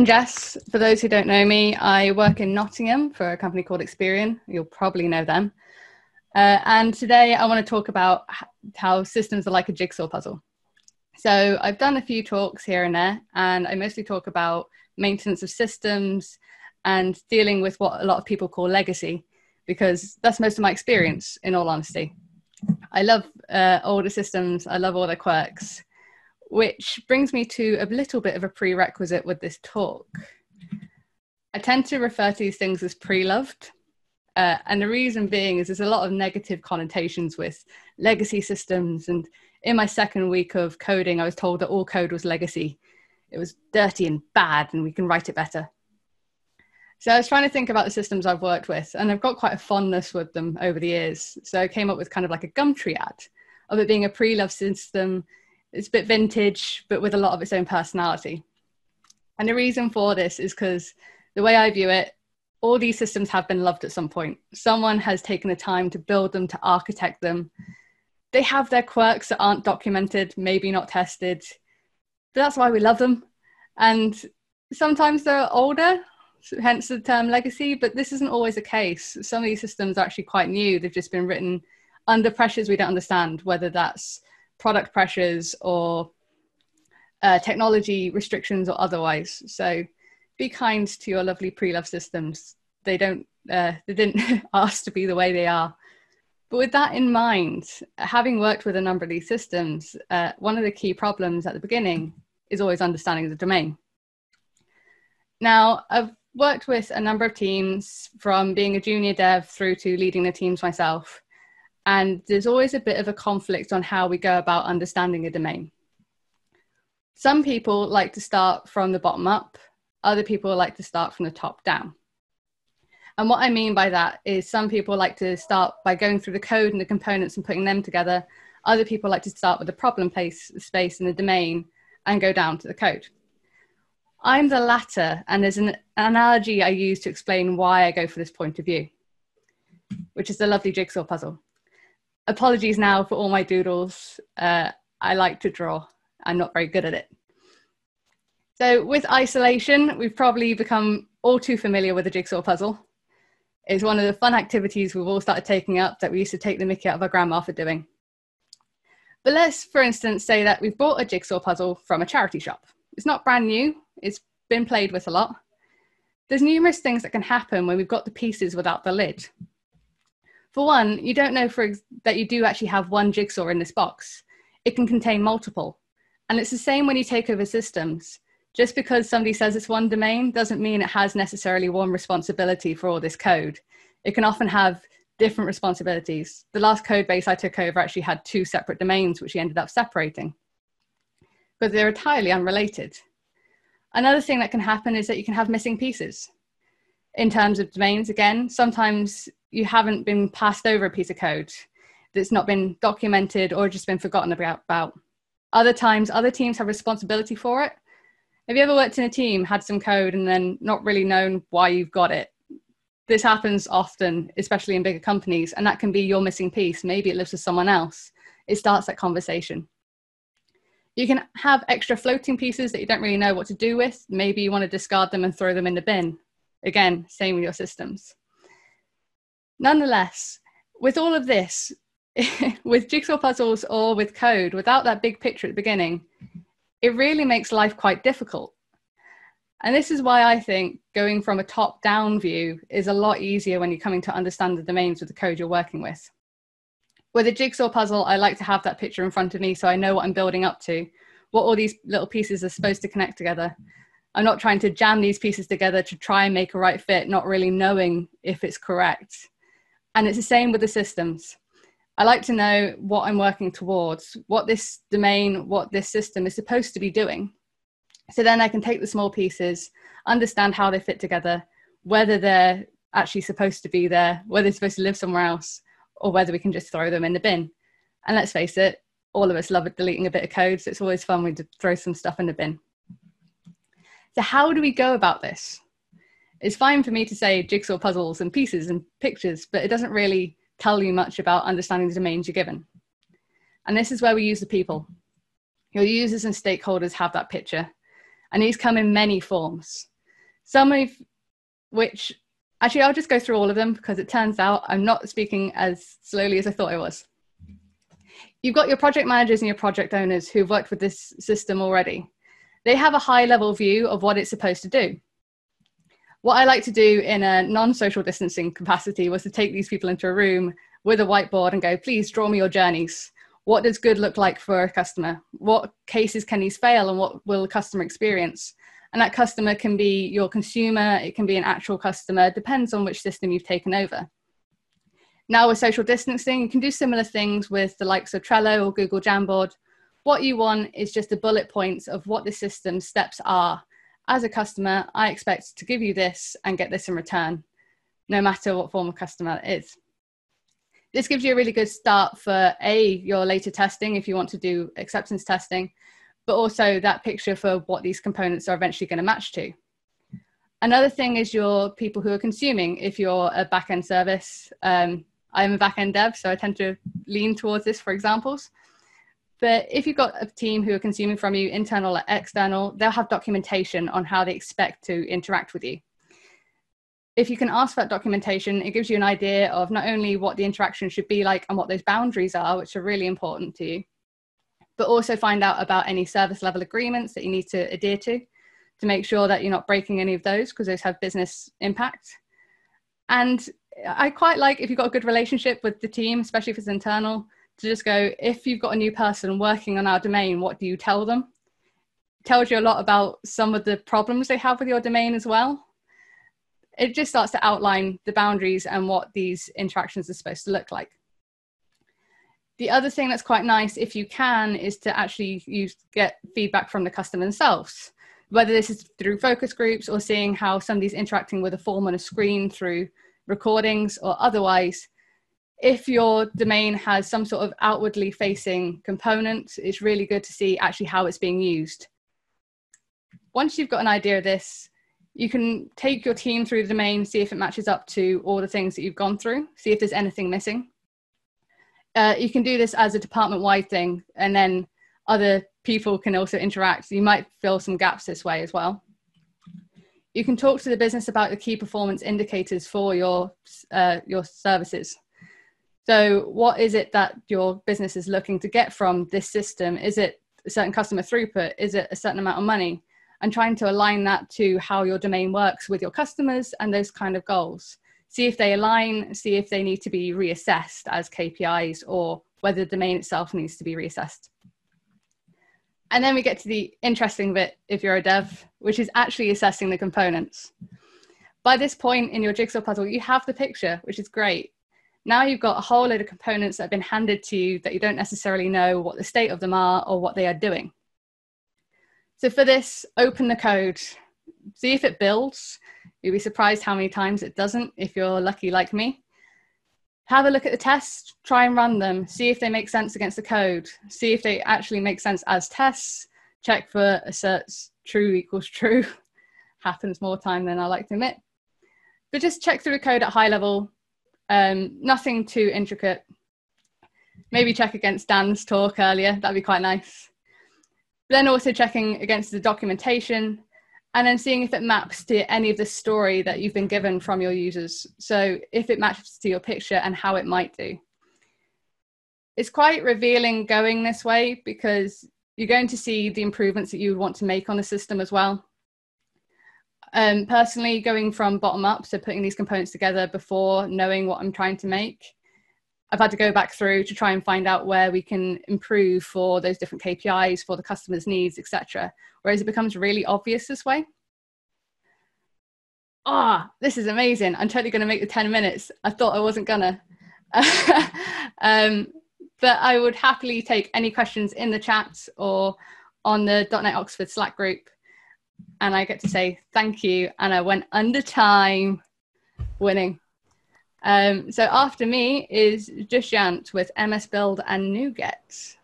I'm Jess. For those who don't know me, I work in Nottingham for a company called Experian. You'll probably know them. Uh, and today I want to talk about how systems are like a jigsaw puzzle. So I've done a few talks here and there, and I mostly talk about maintenance of systems and dealing with what a lot of people call legacy, because that's most of my experience, in all honesty. I love uh, older systems, I love all their quirks, which brings me to a little bit of a prerequisite with this talk. I tend to refer to these things as pre loved. Uh, and the reason being is there's a lot of negative connotations with legacy systems. And in my second week of coding, I was told that all code was legacy. It was dirty and bad, and we can write it better. So I was trying to think about the systems I've worked with, and I've got quite a fondness with them over the years. So I came up with kind of like a Gumtree ad of it being a pre-love system. It's a bit vintage, but with a lot of its own personality. And the reason for this is because the way I view it, all these systems have been loved at some point. Someone has taken the time to build them, to architect them. They have their quirks that aren't documented, maybe not tested. But that's why we love them. And sometimes they're older, hence the term legacy, but this isn't always the case. Some of these systems are actually quite new. They've just been written under pressures we don't understand, whether that's product pressures or uh, technology restrictions or otherwise. So be kind to your lovely pre-love systems. They don't, uh, they didn't ask to be the way they are. But with that in mind, having worked with a number of these systems, uh, one of the key problems at the beginning is always understanding the domain. Now, I've worked with a number of teams from being a junior dev through to leading the teams myself. And there's always a bit of a conflict on how we go about understanding a domain. Some people like to start from the bottom up, other people like to start from the top down. And what I mean by that is some people like to start by going through the code and the components and putting them together. Other people like to start with the problem place, space and the domain and go down to the code. I'm the latter, and there's an analogy I use to explain why I go for this point of view, which is the lovely jigsaw puzzle. Apologies now for all my doodles. Uh, I like to draw. I'm not very good at it. So, with isolation, we've probably become all too familiar with the jigsaw puzzle. It's one of the fun activities we've all started taking up that we used to take the mickey out of our grandma for doing. But let's, for instance, say that we've bought a jigsaw puzzle from a charity shop. It's not brand new, it's been played with a lot. There's numerous things that can happen when we've got the pieces without the lid. For one, you don't know for ex- that you do actually have one jigsaw in this box. It can contain multiple. And it's the same when you take over systems. Just because somebody says it's one domain doesn't mean it has necessarily one responsibility for all this code. It can often have different responsibilities. The last code base I took over actually had two separate domains, which we ended up separating. But they're entirely unrelated. Another thing that can happen is that you can have missing pieces. In terms of domains, again, sometimes you haven't been passed over a piece of code that's not been documented or just been forgotten about. Other times, other teams have responsibility for it. Have you ever worked in a team, had some code, and then not really known why you've got it? This happens often, especially in bigger companies, and that can be your missing piece. Maybe it lives with someone else. It starts that conversation. You can have extra floating pieces that you don't really know what to do with. Maybe you want to discard them and throw them in the bin. Again, same with your systems. Nonetheless, with all of this, with jigsaw puzzles or with code, without that big picture at the beginning, it really makes life quite difficult. And this is why I think going from a top down view is a lot easier when you're coming to understand the domains with the code you're working with with a jigsaw puzzle, I like to have that picture in front of me so I know what I'm building up to, what all these little pieces are supposed to connect together. I'm not trying to jam these pieces together to try and make a right fit, not really knowing if it's correct. And it's the same with the systems. I like to know what I'm working towards, what this domain, what this system is supposed to be doing. So then I can take the small pieces, understand how they fit together, whether they're actually supposed to be there, whether they're supposed to live somewhere else, or whether we can just throw them in the bin. And let's face it, all of us love deleting a bit of code, so it's always fun when we throw some stuff in the bin. So, how do we go about this? It's fine for me to say jigsaw puzzles and pieces and pictures, but it doesn't really tell you much about understanding the domains you're given. And this is where we use the people. Your users and stakeholders have that picture, and these come in many forms. Some of which, actually, I'll just go through all of them because it turns out I'm not speaking as slowly as I thought I was. You've got your project managers and your project owners who've worked with this system already. They have a high level view of what it's supposed to do. What I like to do in a non social distancing capacity was to take these people into a room with a whiteboard and go, please draw me your journeys. What does good look like for a customer? What cases can these fail and what will the customer experience? And that customer can be your consumer, it can be an actual customer, depends on which system you've taken over. Now with social distancing, you can do similar things with the likes of Trello or Google Jamboard. What you want is just the bullet points of what the system steps are. As a customer, I expect to give you this and get this in return, no matter what form of customer it is. This gives you a really good start for A, your later testing if you want to do acceptance testing, but also that picture for what these components are eventually going to match to. Another thing is your people who are consuming. If you're a backend service, um, I'm a backend dev, so I tend to lean towards this for examples. But if you've got a team who are consuming from you, internal or external, they'll have documentation on how they expect to interact with you if you can ask for that documentation, it gives you an idea of not only what the interaction should be like and what those boundaries are, which are really important to you, but also find out about any service level agreements that you need to adhere to to make sure that you're not breaking any of those because those have business impact. And I quite like if you've got a good relationship with the team, especially if it's internal, to just go, if you've got a new person working on our domain, what do you tell them? It tells you a lot about some of the problems they have with your domain as well it just starts to outline the boundaries and what these interactions are supposed to look like. The other thing that's quite nice, if you can, is to actually use, get feedback from the customer themselves, whether this is through focus groups or seeing how somebody's interacting with a form on a screen through recordings or otherwise. If your domain has some sort of outwardly facing component, it's really good to see actually how it's being used. Once you've got an idea of this, you can take your team through the domain, see if it matches up to all the things that you've gone through, see if there's anything missing. Uh, you can do this as a department wide thing, and then other people can also interact. You might fill some gaps this way as well. You can talk to the business about the key performance indicators for your, uh, your services. So, what is it that your business is looking to get from this system? Is it a certain customer throughput? Is it a certain amount of money? and trying to align that to how your domain works with your customers and those kind of goals. See if they align, see if they need to be reassessed as KPIs or whether the domain itself needs to be reassessed. And then we get to the interesting bit if you're a dev, which is actually assessing the components. By this point in your jigsaw puzzle, you have the picture, which is great. Now you've got a whole load of components that have been handed to you that you don't necessarily know what the state of them are or what they are doing. So for this, open the code, see if it builds. You'll be surprised how many times it doesn't if you're lucky like me. Have a look at the tests, try and run them, see if they make sense against the code, see if they actually make sense as tests, check for asserts true equals true. Happens more time than I like to admit. But just check through the code at high level, um, nothing too intricate. Maybe check against Dan's talk earlier, that'd be quite nice then also checking against the documentation and then seeing if it maps to any of the story that you've been given from your users. So if it matches to your picture and how it might do. It's quite revealing going this way because you're going to see the improvements that you would want to make on the system as well. Um, personally, going from bottom up, so putting these components together before knowing what I'm trying to make, I've had to go back through to try and find out where we can improve for those different KPIs for the customer's needs, etc. Whereas it becomes really obvious this way. Ah, oh, this is amazing. I'm totally going to make the 10 minutes. I thought I wasn't gonna. um, but I would happily take any questions in the chat or on the .NET Oxford Slack group. And I get to say thank you. And I went under time winning. Um, so after me is Dushyant with MS Build and NuGet.